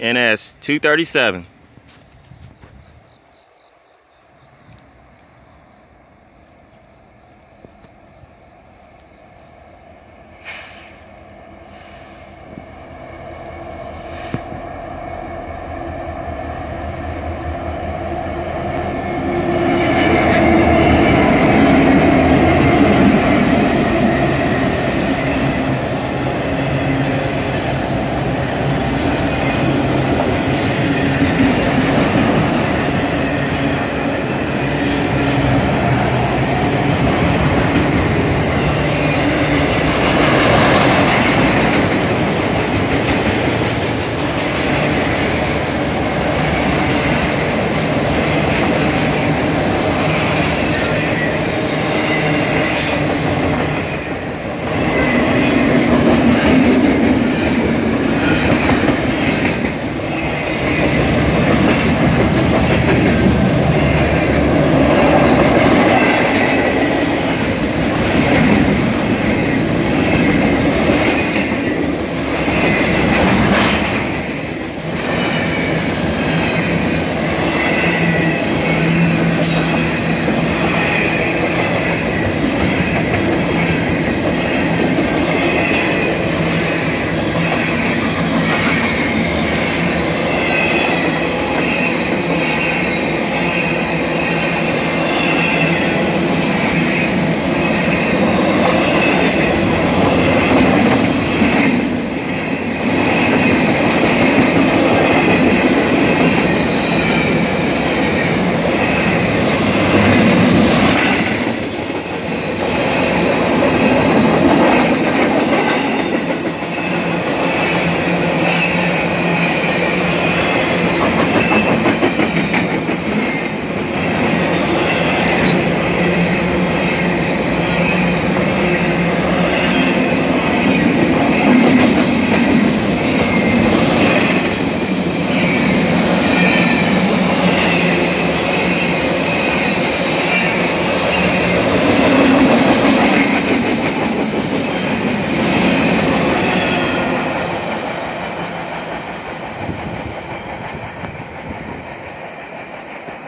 NS 237.